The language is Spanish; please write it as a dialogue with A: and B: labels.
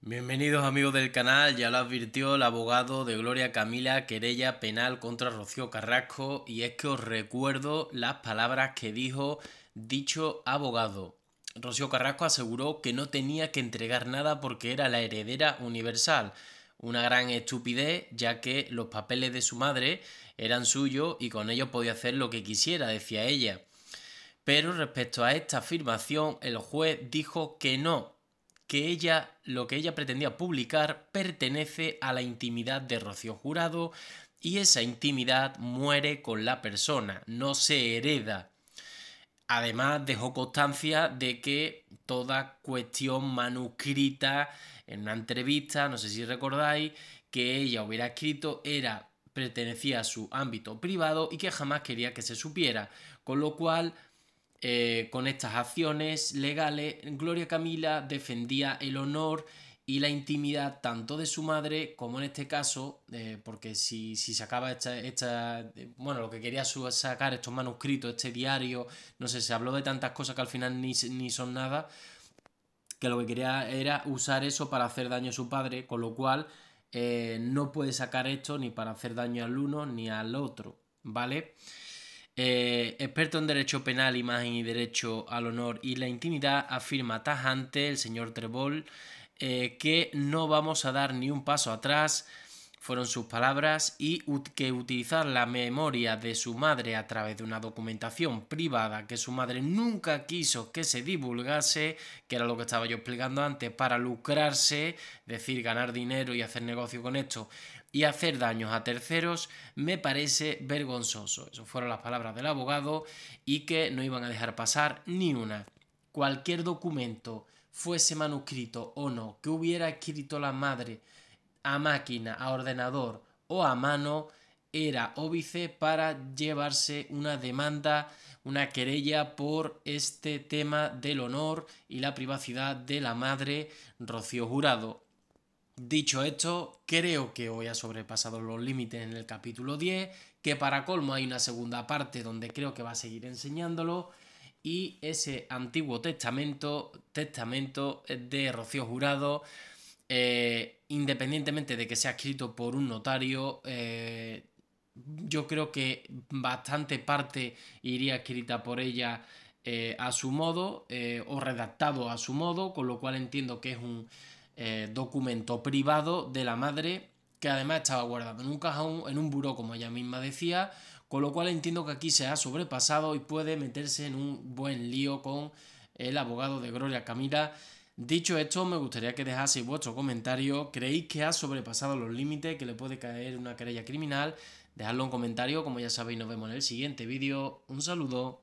A: Bienvenidos amigos del canal, ya lo advirtió el abogado de Gloria Camila querella penal contra Rocío Carrasco y es que os recuerdo las palabras que dijo dicho abogado. Rocío Carrasco aseguró que no tenía que entregar nada porque era la heredera universal. Una gran estupidez ya que los papeles de su madre eran suyos y con ellos podía hacer lo que quisiera, decía ella. Pero respecto a esta afirmación, el juez dijo que no, que ella, lo que ella pretendía publicar pertenece a la intimidad de Rocío Jurado y esa intimidad muere con la persona, no se hereda. Además dejó constancia de que toda cuestión manuscrita en una entrevista, no sé si recordáis, que ella hubiera escrito era pertenecía a su ámbito privado y que jamás quería que se supiera, con lo cual eh, con estas acciones legales, Gloria Camila defendía el honor y la intimidad tanto de su madre como en este caso, eh, porque si, si sacaba esta, esta, bueno, lo que quería sacar estos manuscritos, este diario, no sé, se habló de tantas cosas que al final ni, ni son nada, que lo que quería era usar eso para hacer daño a su padre, con lo cual eh, no puede sacar esto ni para hacer daño al uno ni al otro, ¿vale? Eh, experto en Derecho Penal, Imagen y Derecho al Honor y la Intimidad, afirma tajante el señor Trebol eh, que no vamos a dar ni un paso atrás, fueron sus palabras, y que utilizar la memoria de su madre a través de una documentación privada que su madre nunca quiso que se divulgase, que era lo que estaba yo explicando antes, para lucrarse, decir, ganar dinero y hacer negocio con esto, y hacer daños a terceros me parece vergonzoso. Esas fueron las palabras del abogado y que no iban a dejar pasar ni una. Cualquier documento, fuese manuscrito o no, que hubiera escrito la madre a máquina, a ordenador o a mano, era óbice para llevarse una demanda, una querella por este tema del honor y la privacidad de la madre Rocío Jurado. Dicho esto, creo que hoy ha sobrepasado los límites en el capítulo 10, que para colmo hay una segunda parte donde creo que va a seguir enseñándolo, y ese antiguo testamento, testamento de Rocío Jurado, eh, independientemente de que sea escrito por un notario, eh, yo creo que bastante parte iría escrita por ella eh, a su modo o redactado a su modo, con lo cual entiendo que es un eh, documento privado de la madre que además estaba guardado en un cajón, en un buró, como ella misma decía, con lo cual entiendo que aquí se ha sobrepasado y puede meterse en un buen lío con el abogado de Gloria Camila. Dicho esto, me gustaría que dejaseis vuestro comentario. ¿Creéis que ha sobrepasado los límites, que le puede caer una querella criminal? Dejadlo en comentario, como ya sabéis, nos vemos en el siguiente vídeo. Un saludo.